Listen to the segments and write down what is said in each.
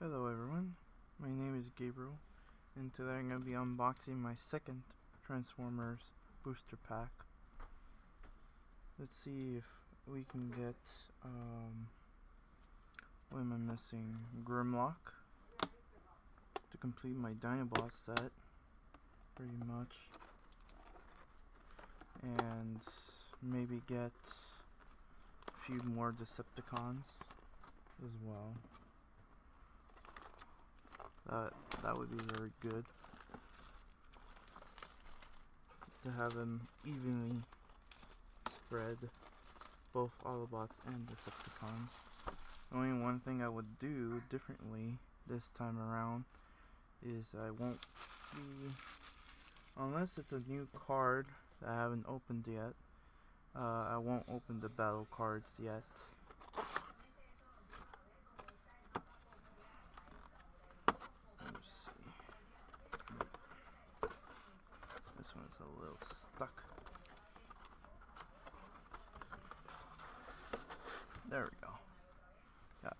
Hello everyone, my name is Gabriel, and today I'm going to be unboxing my second Transformers booster pack. Let's see if we can get, um, what am I missing? Grimlock to complete my Dinobot set, pretty much, and maybe get a few more Decepticons as well. That that would be very good to have them evenly spread, both Autobots and Decepticons. Only one thing I would do differently this time around is I won't be, unless it's a new card I haven't opened yet, uh, I won't open the battle cards yet. Let's see. This one's a little stuck. There we go. Got.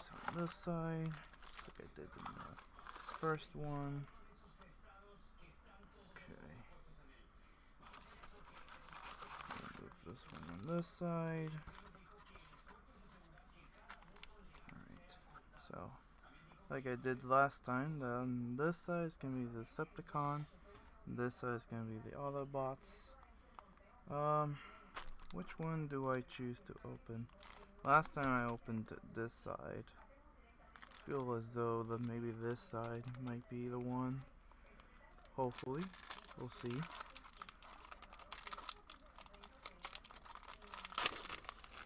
So this side, like I did the first one. Okay. Move this one on this side. Alright, so like I did last time, then this side is gonna be the Decepticon, this side is gonna be the Autobots. Um, which one do I choose to open? Last time I opened this side. Feel as though that maybe this side might be the one. Hopefully, we'll see.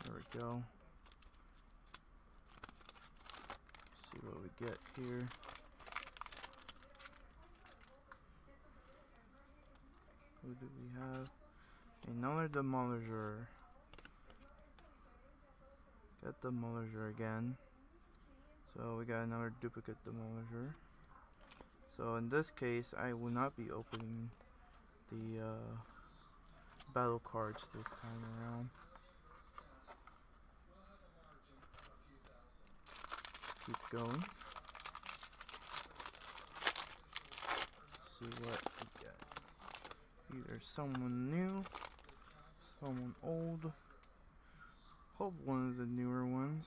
There we go. see what we get here. Who do we have? Another Demolishor. Get the Demolishor again. So we got another duplicate Demolishor. So in this case, I will not be opening the uh, battle cards this time around. Keep going. See what we get. Either someone new, someone old. Hope one of the newer ones.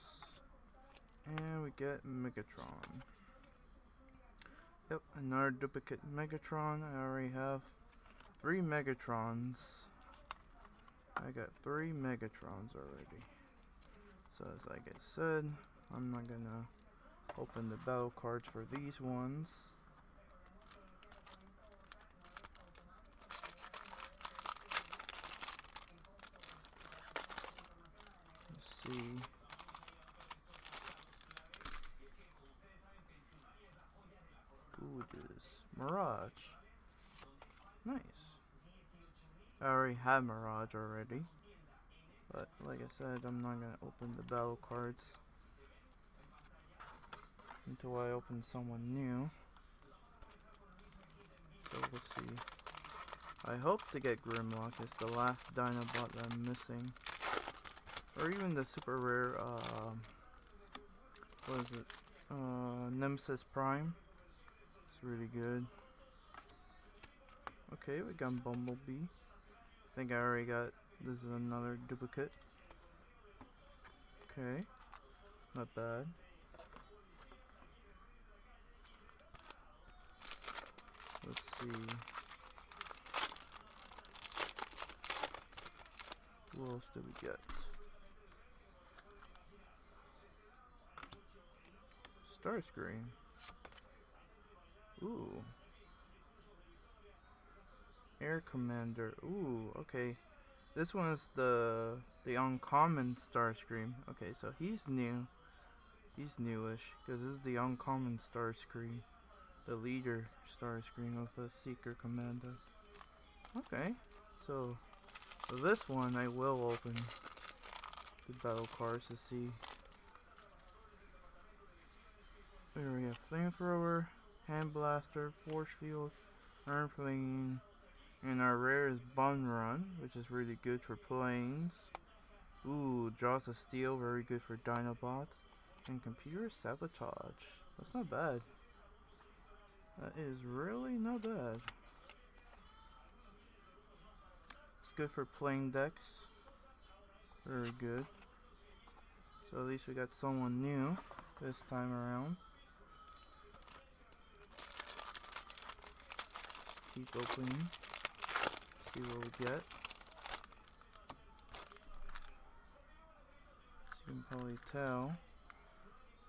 And we get Megatron. Yep, another duplicate Megatron. I already have three Megatrons. I got three Megatrons already. So as like I said, I'm not gonna open the battle cards for these ones. Let's see. Ooh, this Mirage. Nice. I already have Mirage already. But like I said, I'm not gonna open the battle cards until I open someone new. So we'll see. I hope to get Grimlock. It's the last Dinobot that I'm missing. Or even the super rare, uh, what is it? Uh, Nemesis Prime. It's really good. Okay, we got Bumblebee. I think I already got, this is another duplicate. Okay, not bad. Let's see. What else did we get? Starscream. Ooh. Air Commander. Ooh, okay. This one is the the uncommon Starscream. Okay, so he's new. He's newish because this is the uncommon Starscream the leader Starscream of the Seeker Commando. Okay, so, this one I will open the battle cards to see. There we have Flamethrower, Hand Blaster, Force Field, Airplane. And our rare is Bun Run, which is really good for planes. Ooh, Jaws of Steel, very good for Dinobots. And Computer Sabotage. That's not bad. That is really not bad. It's good for plane decks. Very good. So at least we got someone new this time around. Keep opening. See what we get. As you can probably tell,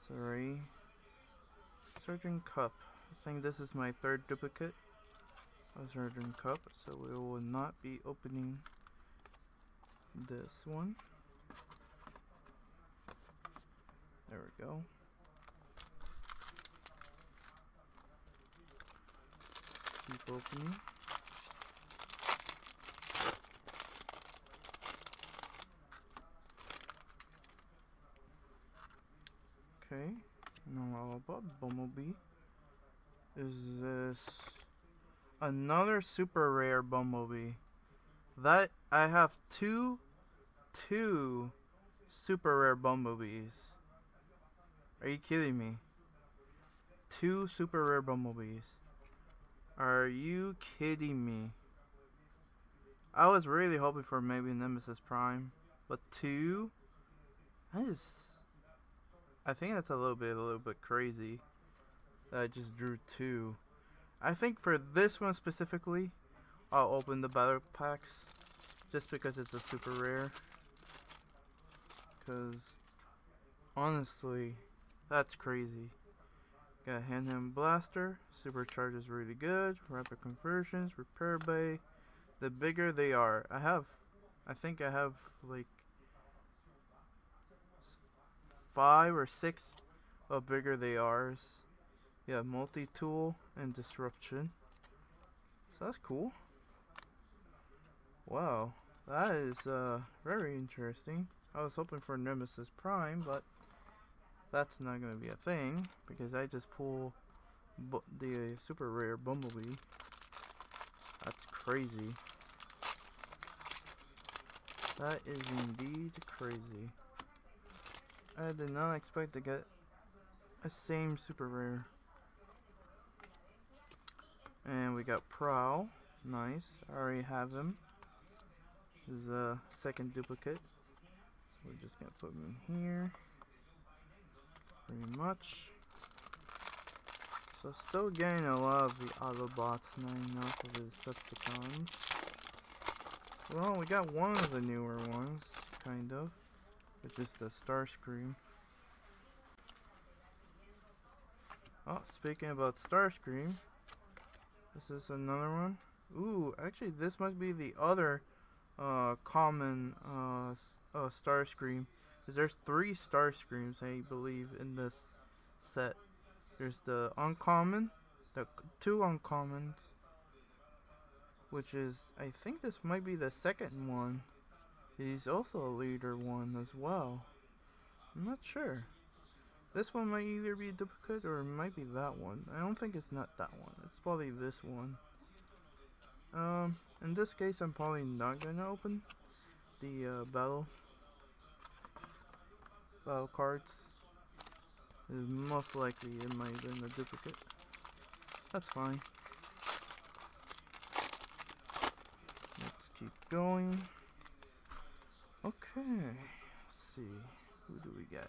sorry, Sergeant Kup. I think this is my third duplicate of Sergeant Kup, so we will not be opening this one. There we go. Keep opening. Okay, now all about Bumblebee. Is this another super rare Bumblebee? That I have two, two super rare Bumblebees. Are you kidding me? Two super rare Bumblebees. Are you kidding me? I was really hoping for maybe Nemesis Prime, but two? That is I think that's a little bit a little bit crazy. I just drew two. I think for this one specifically, I'll open the battle packs just because it's a super rare. Cause honestly, that's crazy. Got hand handheld blaster, supercharge is really good, rapid conversions, repair bay. The bigger they are, I have, I think I have like five or six of bigger they are. Yeah, multi-tool and disruption. So that's cool. Wow, that is uh, very interesting. I was hoping for Nemesis Prime, but that's not going to be a thing because I just pull the super rare Bumblebee. That's crazy. That is indeed crazy. I did not expect to get a same super rare. And we got Prowl. Nice. I already have him. This is a second duplicate. So we're just gonna put him in here. Pretty much. So still getting a lot of the Autobots now off of the Decepticons. Well, we got one of the newer ones, kind of. It's just a Starscream. Oh, speaking about Starscream, this is another one. Ooh, actually, this must be the other uh, common uh, uh, Starscream. Because there's three Starscreams, I believe, in this set. There's the uncommon, the two uncommons, which is, I think this might be the second one. He's also a leader one as well. I'm not sure. This one might either be a duplicate or it might be that one. I don't think it's not that one. It's probably this one. Um, in this case, I'm probably not gonna open the uh, battle battle cards. Is most likely it might have been a duplicate. That's fine. Let's keep going. Okay, let's see. Who do we get?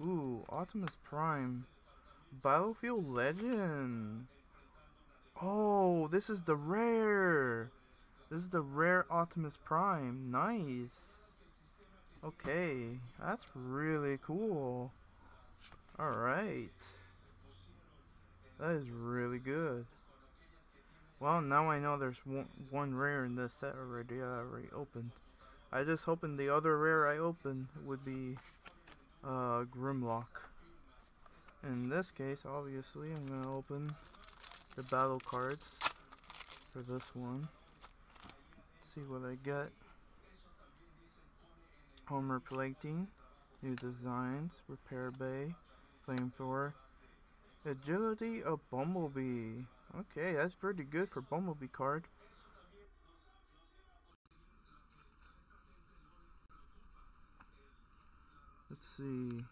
Ooh, Optimus Prime. Battlefield Legend. Oh, this is the rare. This is the rare Optimus Prime. Nice. Okay, that's really cool. Alright. That is really good. Well, now I know there's one, one rare in this set already. Already opened. I just hoping the other rare I open would be uh, Grimlock. In this case, obviously, I'm going to open the battle cards for this one. See what I get. Armor plating, new designs, repair bay, flamethrower, agility of Bumblebee. Okay, that's pretty good for Bumblebee card. Let's see.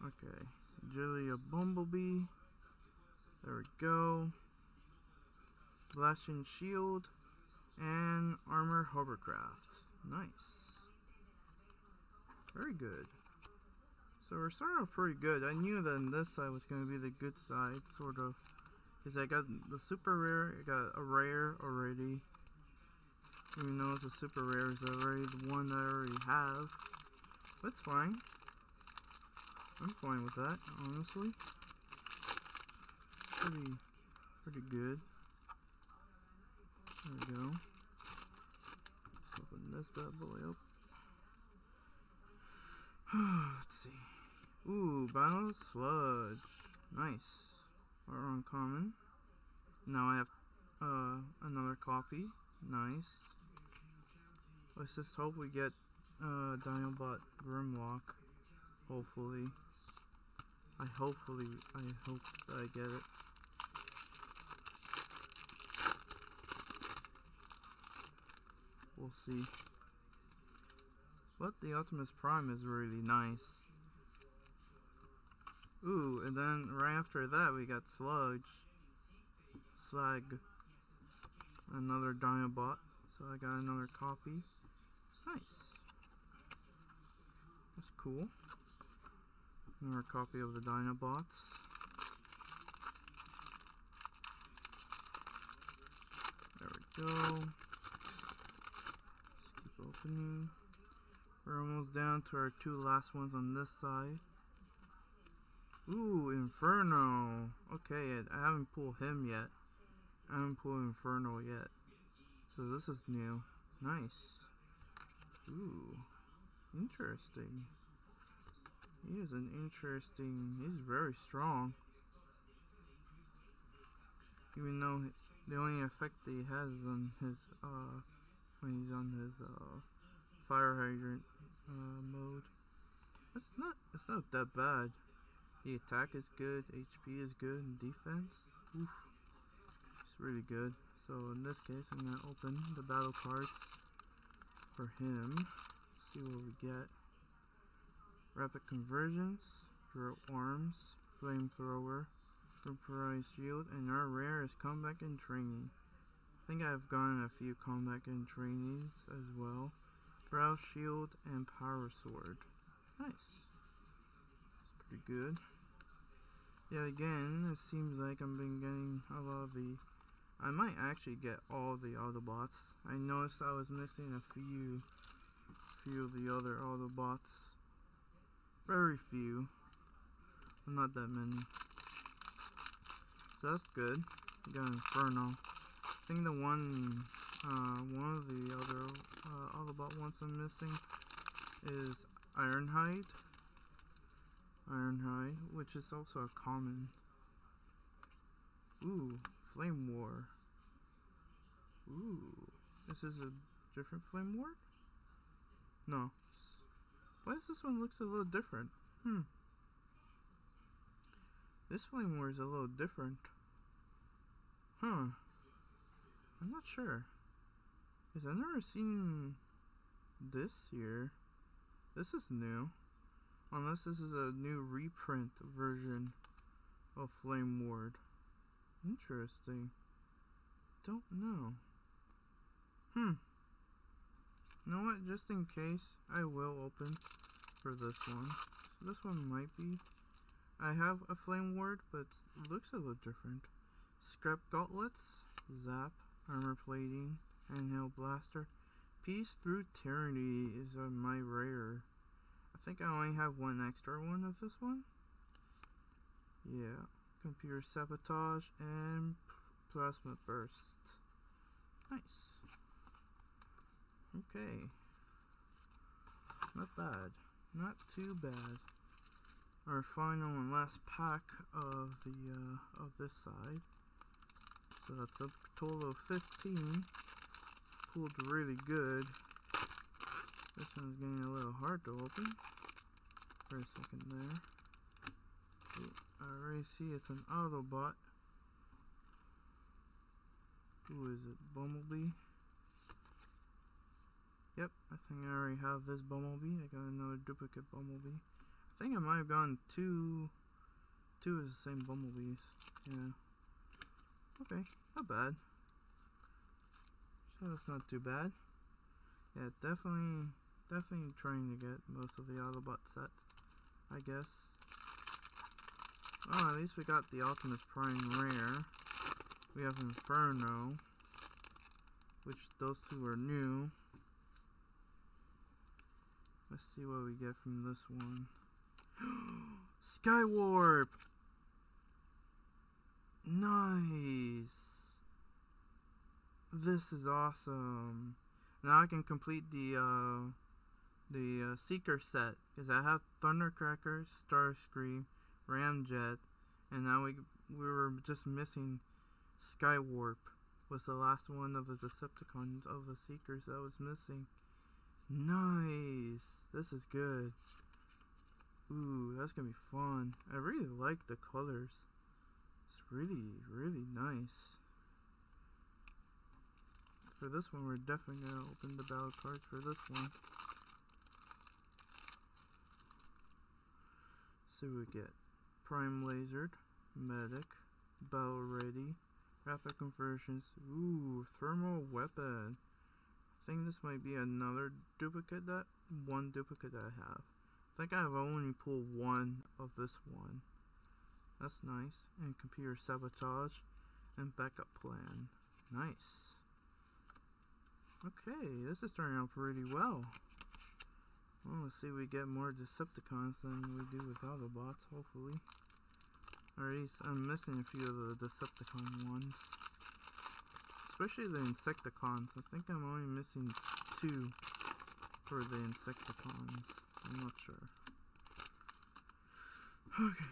Okay, Julia Bumblebee. There we go. Blasting Shield and Armor Hovercraft. Nice. Very good. So we're starting off pretty good. I knew that this side was going to be the good side, sort of. Because I got the super rare, I got a rare already. Even though the super rare is already the one that I already have. That's fine. I'm fine with that, honestly. Pretty, pretty good. There we go. Let's open this bad boy up. Let's see. Ooh, Battle Sludge. Nice. Or uncommon. Now I have uh, another copy. Nice. Let's just hope we get uh, Dinobot Grimlock. Hopefully. I hopefully, I hope that I get it. We'll see. But the Optimus Prime is really nice. Ooh, and then right after that we got Sludge. Slag. Another Dinobot. So I got another copy. Nice. That's cool. Another copy of the Dinobots. There we go. Just keep opening. We're almost down to our two last ones on this side. Ooh, Inferno. Okay, I haven't pulled him yet. I haven't pulled Inferno yet. So this is new. Nice. Ooh, interesting. He is an interesting, he's very strong. Even though the only effect that he has on his, uh, when he's on his, uh, fire hydrant, uh, mode. It's not, it's not that bad. The attack is good, HP is good, and defense, oof, it's really good. So in this case, I'm gonna open the battle cards for him. See what we get. Rapid conversions, draw arms, flamethrower, temporary shield, and our rare is combat and training. I think I've gotten a few Comeback and trainings as well. Brow shield and power sword. Nice. It's pretty good. Yeah, again, it seems like I've been getting a lot of the I might actually get all the Autobots. I noticed I was missing a few few of the other Autobots. Very few. Not that many. So that's good. We got Inferno. I think the one uh, one of the other uh, Autobot ones I'm missing is Ironhide. Ironhide, which is also a common. Ooh, Flame War. Ooh, this is a different Flame War? No. Why does this one looks a little different? Hmm. This Flame War is a little different. Huh. I'm not sure. Because I've never seen this here. This is new. Unless this is a new reprint version of Flamewar. Interesting. Don't know. Hmm. You know what? Just in case, I will open for this one. So this one might be. I have a flame ward, but looks a little different. Scrap gauntlets, zap, armor plating, handheld blaster. Peace through tyranny is uh, my rare. I think I only have one extra one of this one. Yeah computer sabotage, and plasma burst. Nice. Okay. Not bad. Not too bad. Our final and last pack of the uh, of this side. So that's a total of 15. Pulled really good. This one's getting a little hard to open. For a second there. I already see it's an Autobot. Who is it? Bumblebee? Yep, I think I already have this Bumblebee. I got another duplicate Bumblebee. I think I might have gotten two, two of the same Bumblebees. Yeah. Okay, not bad. So that's not too bad. Yeah, definitely, definitely trying to get most of the Autobot set, I guess. Oh, at least we got the Optimus Prime rare. We have Inferno, which those two are new. Let's see what we get from this one. Skywarp! Nice! This is awesome. Now I can complete the uh, the uh, Seeker set because I have Thundercracker, Starscream, Ramjet, and now we we were just missing Skywarp. Was the last one of the Decepticons of the Seekers that was missing. Nice. This is good. Ooh, that's gonna be fun. I really like the colors. It's really, really nice. For this one, we're definitely gonna open the battle cards for this one. What we get. Prime Lasered, Medic, Battle Ready, Rapid Conversions, ooh, Thermal Weapon. Think this might be another duplicate that, one duplicate that I have. I think I've only pulled one of this one. That's nice. And Computer Sabotage, and Backup Plan. Nice. Okay, this is turning out pretty well. Well, let's see if we get more Decepticons than we do with Autobots, hopefully. Or at least I'm missing a few of the Decepticon ones. Especially the Insecticons. I think I'm only missing two for the Insecticons. I'm not sure. Okay.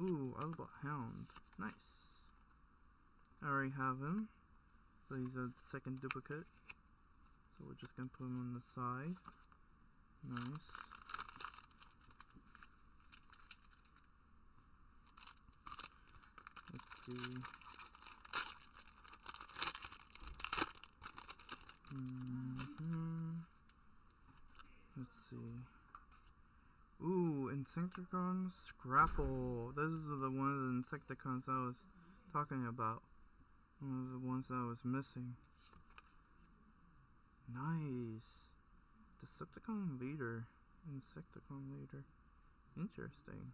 Ooh, Autobot Hound. Nice. I already have him. So he's a second duplicate. So we're just gonna put him on the side. Nice. Let's see. Mm hmm Let's see. Ooh, Insecticons Shrapnel. This is the one of the Insecticons I was talking about. One of the ones I was missing. Nice. Decepticon leader. Insecticon leader. Interesting.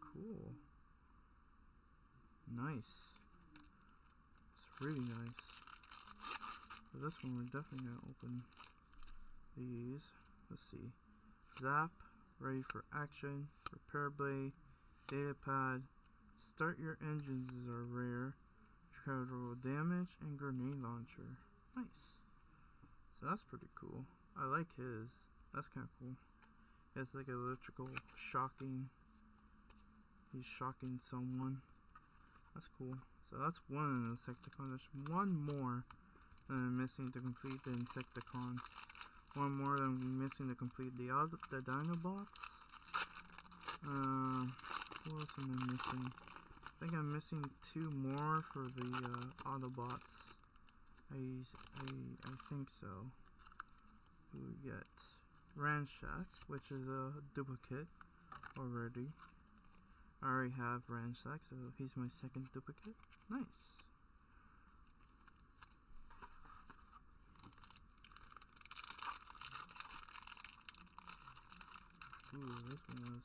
Cool. Nice. It's really nice. For this one, we're definitely going to open these. Let's see. Zap. Ready for action. Repair blade. Data pad. Start your engines are rare. Collateral damage and grenade launcher. Nice. So that's pretty cool. I like his. That's kind of cool. It's like electrical shocking. He's shocking someone. That's cool. So that's one Insecticon. There's one more I'm missing to complete the Insecticons. One more that I'm missing to complete the the Dinobots. Uh, what else am I missing? I think I'm missing two more for the uh, Autobots. I, I, I think so. We get Ransack, which is a duplicate already. I already have Ransack, so he's my second duplicate. Nice. Ooh, this one was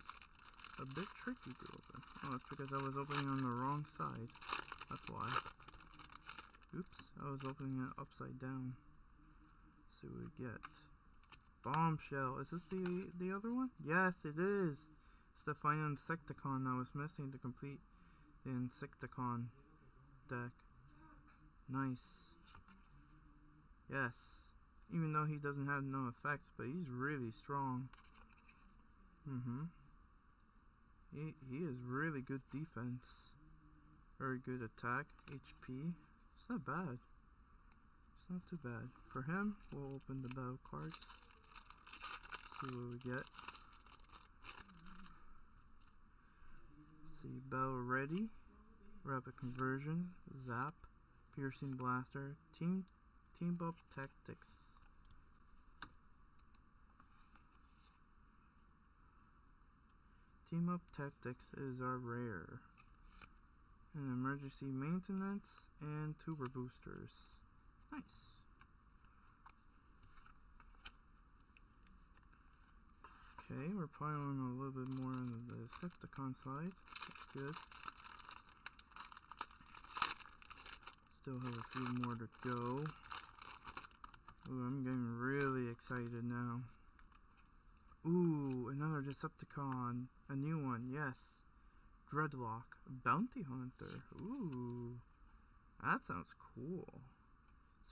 a bit tricky to open. Oh, that's because I was opening on the wrong side. That's why. Oops, I was opening it upside down. So we get Bombshell. Is this the the other one? Yes, it is. It's the final Insecticon I was missing to complete the Insecticon deck. Nice. Yes. Even though he doesn't have no effects, but he's really strong. Mm-hmm. He, he is really good defense. Very good attack. HP. It's not bad. It's not too bad. For him, we'll open the battle cards. See what we get. see, battle ready. Rapid conversion. Zap. Piercing Blaster, Team Team Up Tactics. Team Up Tactics is our rare. And emergency maintenance and tuber boosters. Nice. Okay, we're piling a little bit more on the Decepticon side. That's good. Still have a few more to go. Ooh, I'm getting really excited now. Ooh, another Decepticon. A new one, yes. Dreadlock. Bounty Hunter. Ooh. That sounds cool.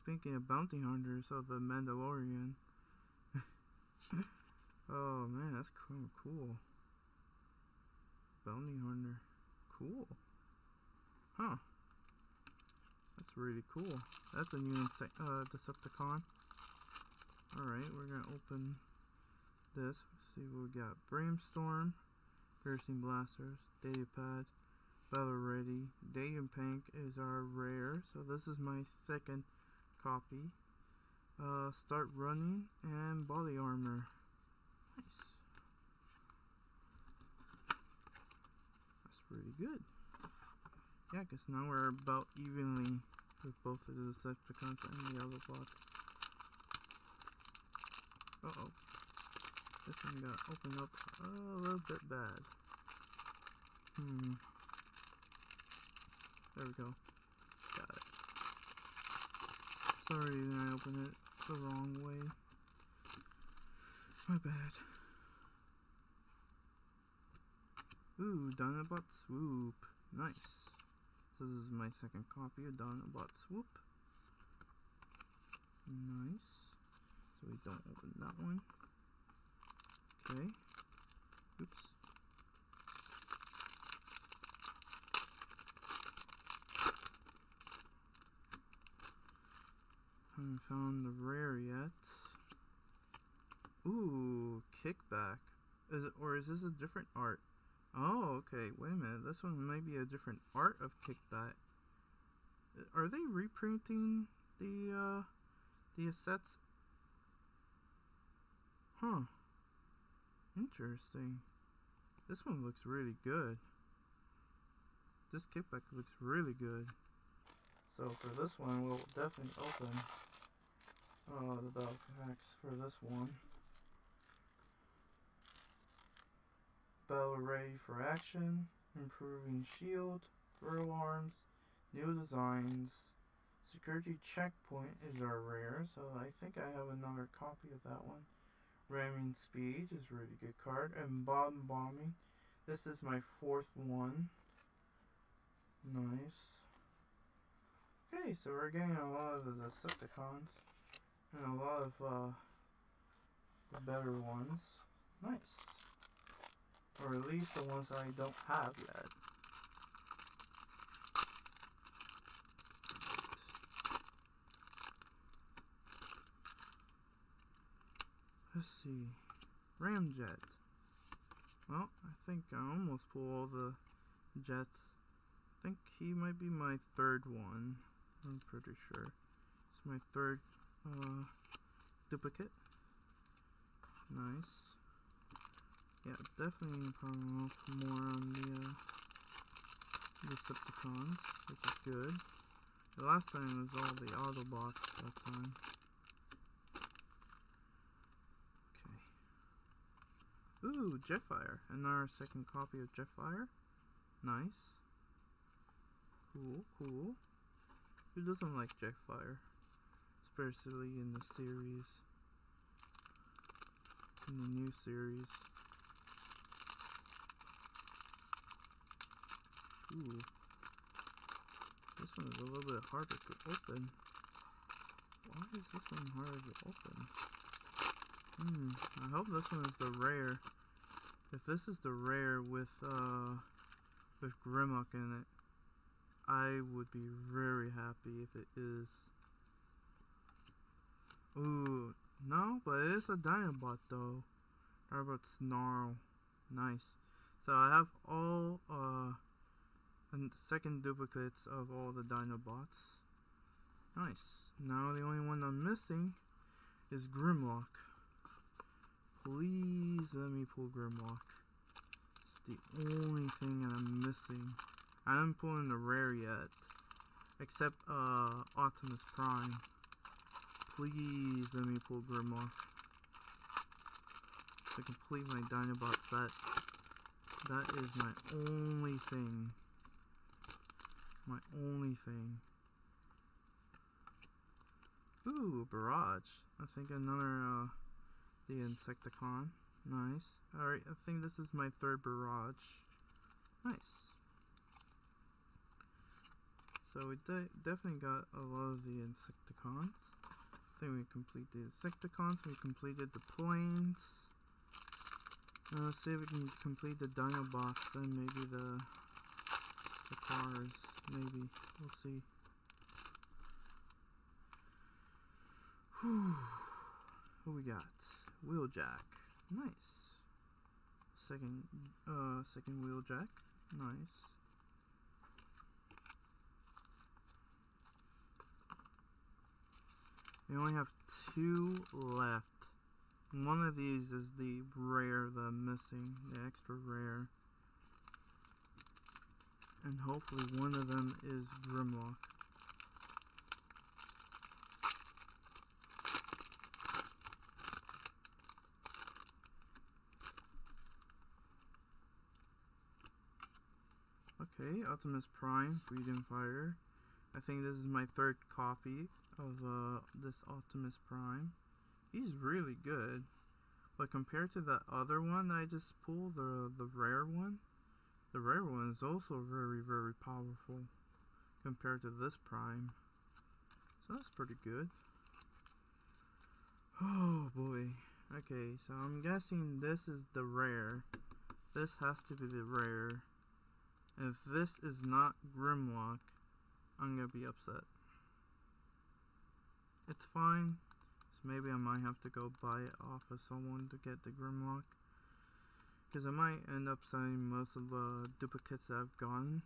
Speaking of bounty hunters of the Mandalorian. oh man, that's kind of cool. Bounty hunter. Cool. Huh. That's really cool. That's a new uh, Decepticon. Alright, we're gonna open this. Let's see what we got. Brainstorm, Piercing Blasters, Datapad, Battle Ready. Datum Pink is our rare, so this is my second copy. Uh, start running and body armor. Nice. That's pretty good. Yeah, because now we're about evenly with both of the Decepticons and the other bots. This one got opened up a little bit bad. Hmm. There we go. Got it. Sorry that I opened it the wrong way. My bad. Ooh, Dinobot Swoop. Nice. This is my second copy of Dinobot Swoop. Nice. So we don't open that one. Okay. Oops. Haven't found the rare yet. Ooh, kickback. Is it or is this a different art? Oh, okay. Wait a minute. This one might be a different art of kickback. Are they reprinting the uh the sets? Huh. Interesting. This one looks really good. This kickback looks really good. So for this one, we'll definitely open uh, the battle packs for this one. Battle ready for action, improving shield, throw arms, new designs. Security checkpoint is our rare, so I think I have another copy of that one. Ramming speed is a really good card, and bomb bombing. This is my fourth one. Nice. Okay, so we're getting a lot of the Decepticons and a lot of uh, the better ones. Nice. Or at least the ones I don't have yet. Let's see. Ramjet. Well, I think I almost pull all the jets. I think he might be my third one. I'm pretty sure. It's my third uh, duplicate. Nice. Yeah, definitely improving more on the uh, Decepticons, which is good. The last time was all the Autobots that time. Okay. Ooh, Jetfire. Another second copy of Jetfire. Nice. Cool, cool. Who doesn't like Jetfire? Especially in the series. In the new series. Ooh. This one is a little bit harder to open. Why is this one harder to open? Hmm, I hope this one is the rare. If this is the rare with, uh, with Grimlock in it, I would be very happy if it is. Ooh, no, but it is a Dinobot though. Dinobot Snarl. Nice. So I have all, uh, and second duplicates of all the Dinobots. Nice. Now the only one I'm missing is Grimlock. Please let me pull Grimlock. It's the only thing that I'm missing. I haven't pulled in the rare yet. Except uh, Optimus Prime. Please let me pull Grimlock. To complete my Dinobot set. That is my only thing. My only thing. Ooh, Barrage. I think another, uh, the Insecticon. Nice. Alright, I think this is my third Barrage. Nice. So we de definitely got a lot of the Insecticons. I think we complete the Insecticons, we completed the planes. Now uh, let's see if we can complete the Dinobots and maybe the, the cars. Maybe. We'll see. Whew. Who we got? Wheeljack. Nice. Second, uh, second Wheeljack. Nice. We only have two left. One of these is the rare I'm missing, the extra rare. And hopefully one of them is Grimlock. Okay, Optimus Prime, Freedom Fighter. I think this is my third copy of uh, this Optimus Prime. He's really good. But compared to the other one I just pulled, the, the rare one, the rare one is also very, very powerful compared to this Prime. So that's pretty good. Oh boy. Okay, so I'm guessing this is the rare. This has to be the rare. If this is not Grimlock, I'm gonna be upset. It's fine. So maybe I might have to go buy it off of someone to get the Grimlock. Because I might end up selling most of the duplicates that I've gotten.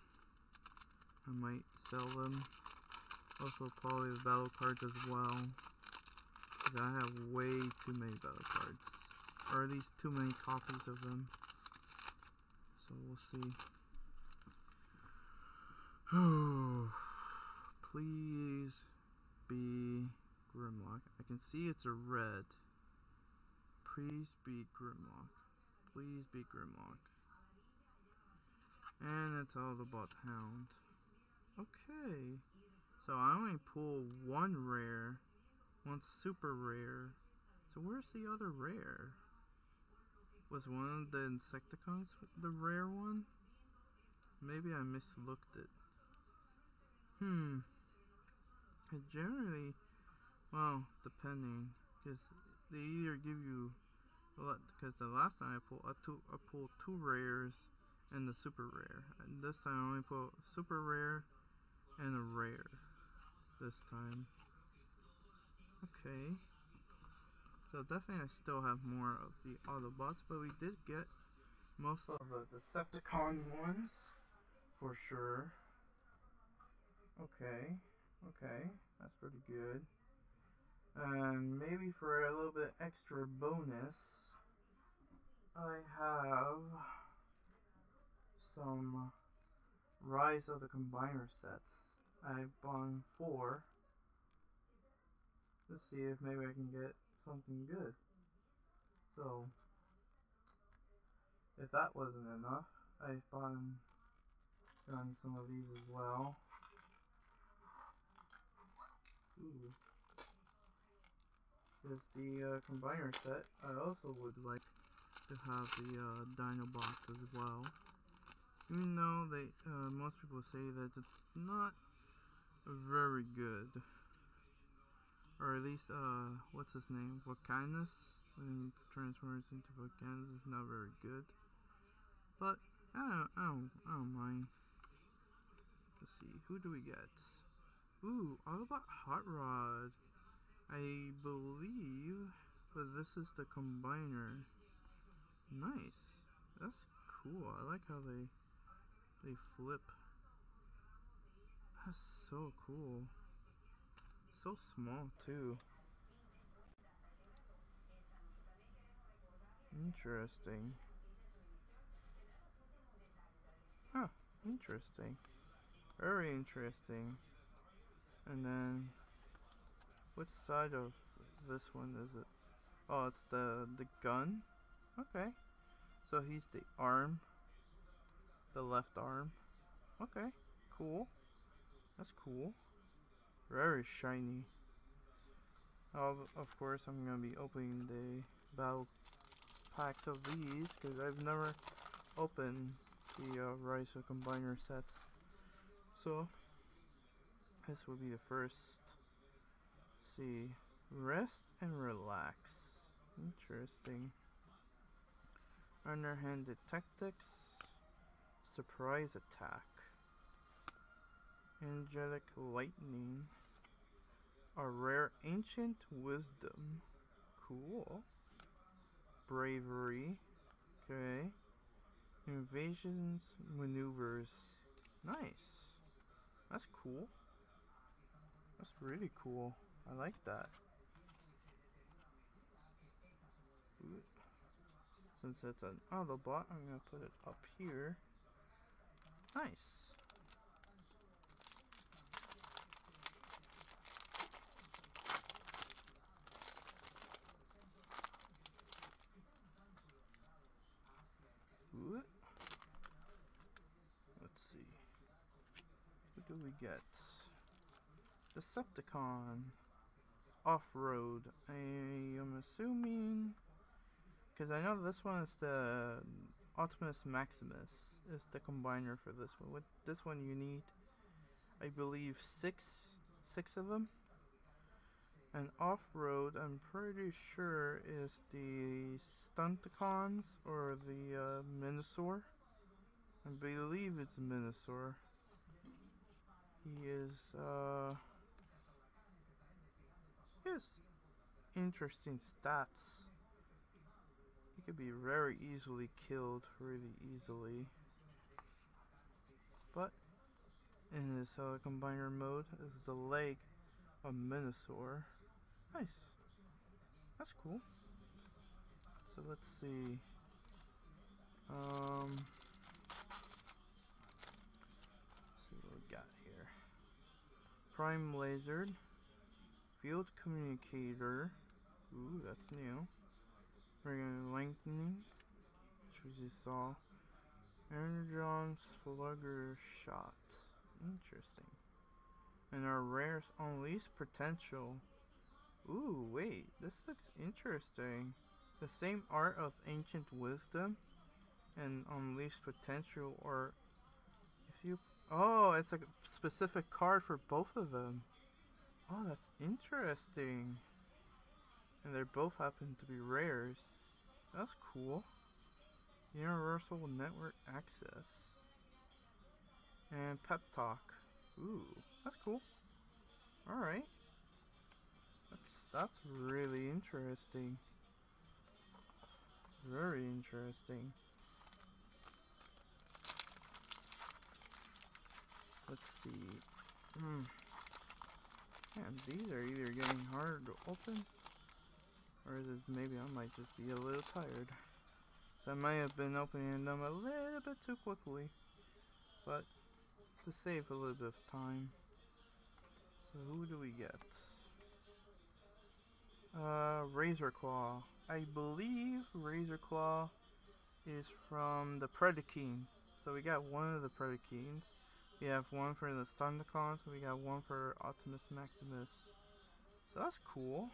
I might sell them. Also probably the battle cards as well. Because I have way too many battle cards. Or at least too many copies of them. So we'll see. Please be Grimlock. I can see it's a red. Please be Grimlock. Please be Grimlock. And it's all about Hound. Okay. So I only pull one rare. One super rare. So where's the other rare? Was one of the Insecticons the rare one? Maybe I mislooked it. Hmm. It generally, well, depending, because they either give you, a lot. because the last time I pulled, I, two, I pulled two rares and the super rare. And this time I only pulled super rare and a rare. This time. Okay. So definitely I still have more of the Autobots, but we did get most of the Decepticon ones, for sure. Okay, okay, that's pretty good. And maybe for a little bit extra bonus, I have some Rise of the Combiner sets. I've bought four. Let's see if maybe I can get something good. So, if that wasn't enough, I've bought some of these as well. Ooh. There's the uh, combiner set. I also would like to have the uh, Dinobots as well. Even though they, uh, most people say that it's not very good. Or at least, uh, what's his name? Volcanus? When he transforms into Volcanus is not very good. But, I don't, I don't, I don't mind. Let's see, who do we get? Ooh, all about Hot Rod. I believe but this is the combiner. Nice. That's cool. I like how they they flip. That's so cool. so small too. Interesting. Huh, interesting. Very interesting. And then, which side of this one is it? Oh, it's the, the gun? Okay. So he's the arm. The left arm. Okay, cool. That's cool. Very shiny. Of, of course, I'm going to be opening the battle packs of these because I've never opened the uh, Raizo Combiner sets. So, this will be the first. see, rest and relax. Interesting. Underhanded tactics. Surprise attack. Angelic lightning. A rare ancient wisdom. Cool. Bravery. Okay. Invasions maneuvers. Nice. That's cool. That's really cool. I like that. Since it's an Autobot, I'm going to put it up here. Nice. Let's see. What do we get? Decepticon. Off-road. I am assuming... Because I know this one is the Optimus Maximus is the combiner for this one. With this one you need, I believe, six, six of them. And off-road, I'm pretty sure is the Stunticons or the uh, Menasor. I believe it's Menasor. He is, uh, has interesting stats. He could be very easily killed, really easily. But in his uh, combiner mode is the leg of Menasor. Nice. That's cool. So let's see. Um, let's see what we got here. Prime Laser. Field Communicator. Ooh, that's new. We're gonna Lengthening. Which we just saw. Energon Slugger Shot. Interesting. And our rare Unleashed Potential. Ooh, wait, this looks interesting. The same art of Ancient Wisdom and Unleashed Potential, or if you. Oh, it's a specific card for both of them. Oh, that's interesting. And they both happen to be rares. That's cool. Universal Network Access. And Pep Talk. Ooh, that's cool. Alright. That's that's really interesting. Very interesting. Let's see. Hmm. Man, these are either getting harder to open, or is it maybe I might just be a little tired. So I might have been opening them a little bit too quickly, but to save a little bit of time. So who do we get? Uh, Razor Claw. I believe Razor Claw is from the Predaking. So we got one of the Predakings. We have one for the and we got one for Optimus Maximus. So that's cool.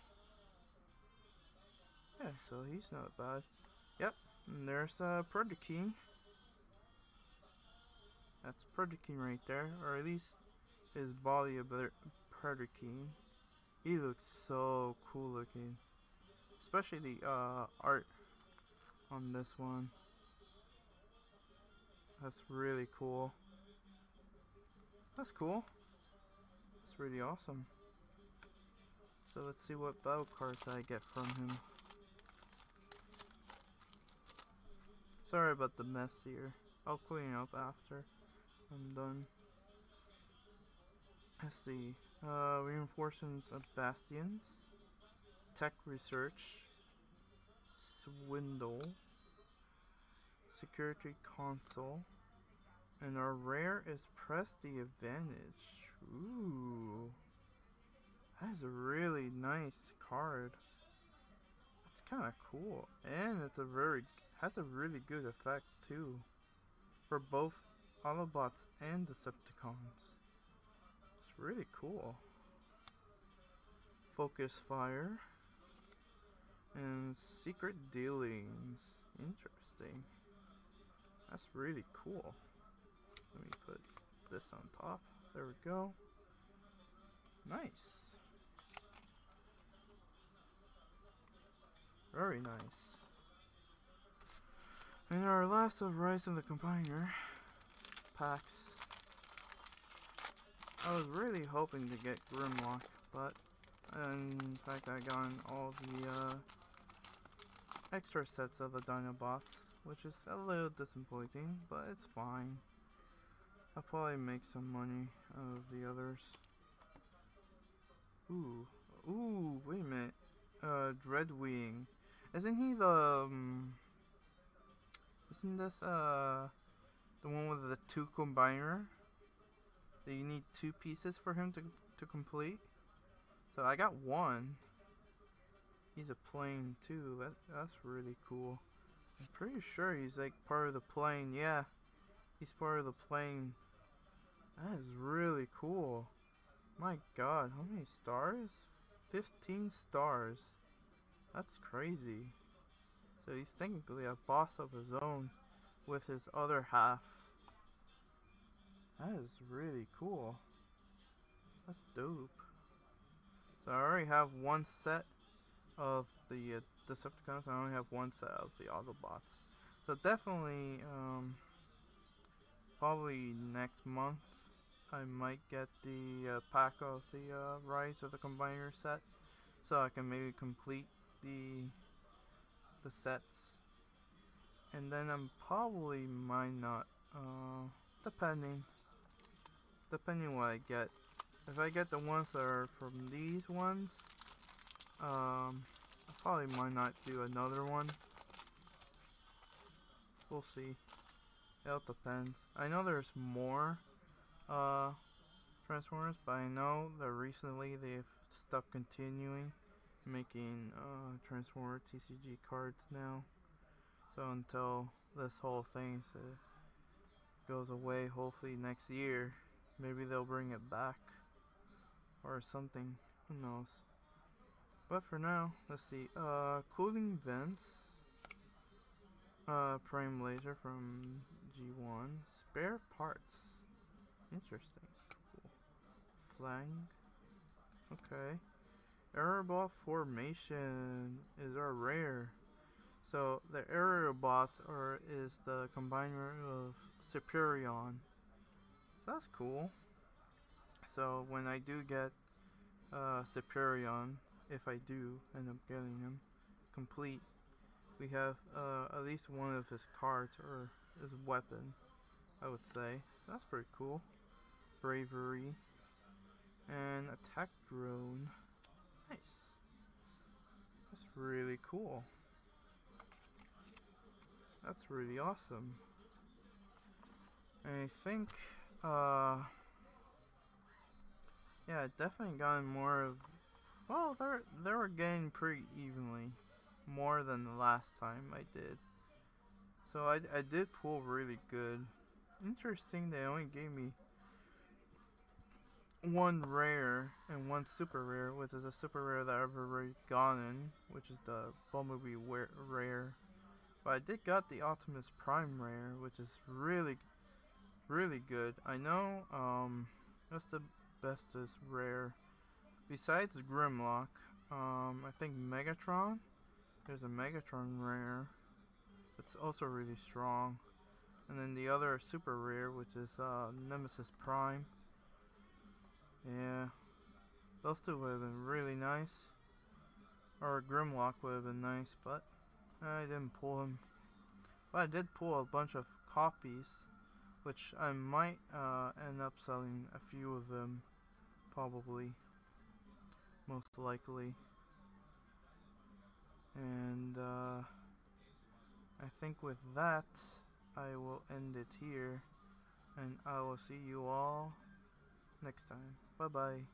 Yeah, so he's not bad. Yep, and there's uh, Predaking. That's Predaking right there, or at least his body of Predaking. He looks so cool looking. Especially the uh, art on this one. That's really cool. That's cool. That's really awesome. So let's see what battle cards I get from him. Sorry about the mess here. I'll clean up after I'm done. Let's see. Uh, reinforcements of bastions, tech research, swindle, security console, and our rare is press the advantage. Ooh, that is a really nice card. It's kind of cool, and it's a very has a really good effect too, for both Autobots and Decepticons It's really cool. Focus fire. And secret dealings. Interesting. That's really cool. Let me put this on top. There we go. Nice. Very nice. And our last of Rise of the Combiner packs I was really hoping to get Grimlock, but in fact I got all the uh, extra sets of the Dinobots, which is a little disappointing, but it's fine. I'll probably make some money out of the others. Ooh, ooh, wait a minute. Uh, Dreadwing. Isn't he the, um, isn't this, uh, the one with the two combiner? So you need two pieces for him to, to complete. So I got one. He's a plane too. That that's really cool. I'm pretty sure he's like part of the plane. Yeah, he's part of the plane. That is really cool. My God, how many stars? 15 stars. That's crazy. So he's technically a boss of his own with his other half. That is really cool. That's dope. So I already have one set of the uh, Decepticons. I only have one set of the Autobots. So definitely, um, probably next month, I might get the uh, pack of the uh, Rise of the Combiner set, so I can maybe complete the the sets. And then I'm probably might not, uh, depending depending what I get. If I get the ones that are from these ones, um, I probably might not do another one. We'll see. It depends. I know there's more uh, Transformers, but I know that recently they've stopped continuing making uh, Transformer TCG cards now. So until this whole thing uh, goes away, hopefully next year, Maybe they'll bring it back. Or something. Who knows. But for now, let's see. Uh, cooling vents. Uh, prime laser from G1. Spare parts. Interesting. Cool. Flang. Okay. Aerobot formation is our rare. So the Aerobots are is the combiner of Superion So that's cool. So when I do get uh, Superion, if I do end up getting him complete, we have uh, at least one of his cards or his weapon, I would say. So that's pretty cool. Bravery and attack drone. Nice. That's really cool. That's really awesome. And I think uh, yeah, definitely gotten more of. Well, they're they were getting pretty evenly, more than the last time I did. So I I did pull really good. Interesting, they only gave me one rare and one super rare, which is a super rare that I've already gotten, which is the Bumblebee rare. But I did got the Optimus Prime rare, which is really really good. I know, um, what's the bestest rare? Besides Grimlock, um, I think Megatron. There's a Megatron rare. It's also really strong. And then the other super rare, which is uh, Nemesis Prime. Yeah, those two would have been really nice. Or Grimlock would have been nice, but I didn't pull him. But I did pull a bunch of copies which I might uh, end up selling a few of them Probably. Most likely. And uh, I think with that, I will end it here. And I will see you all next time. Bye bye.